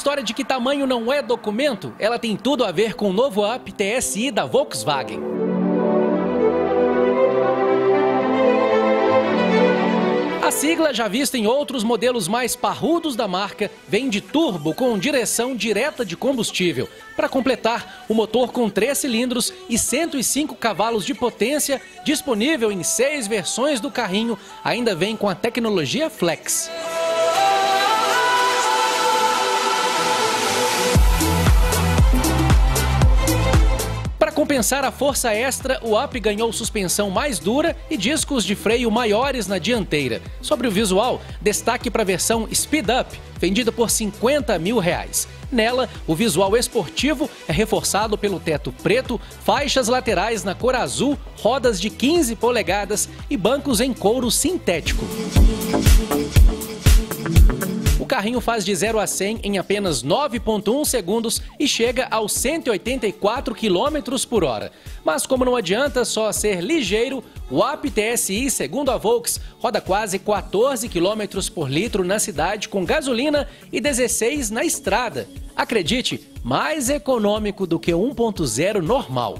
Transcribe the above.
história de que tamanho não é documento, ela tem tudo a ver com o novo Up TSI da Volkswagen. A sigla, já vista em outros modelos mais parrudos da marca, vem de turbo com direção direta de combustível. Para completar, o motor com 3 cilindros e 105 cavalos de potência, disponível em seis versões do carrinho, ainda vem com a tecnologia Flex. Compensar a força extra, o Up ganhou suspensão mais dura e discos de freio maiores na dianteira. Sobre o visual, destaque para a versão Speed Up, vendida por 50 mil reais. Nela, o visual esportivo é reforçado pelo teto preto, faixas laterais na cor azul, rodas de 15 polegadas e bancos em couro sintético carrinho faz de 0 a 100 em apenas 9,1 segundos e chega aos 184 km por hora. Mas como não adianta só ser ligeiro, o AP TSI, segundo a Volks, roda quase 14 km por litro na cidade com gasolina e 16 na estrada. Acredite, mais econômico do que 1.0 normal.